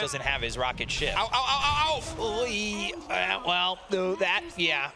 doesn't have his rocket ship. Ow, ow, ow, ow, ow! Uh, well, that, yeah.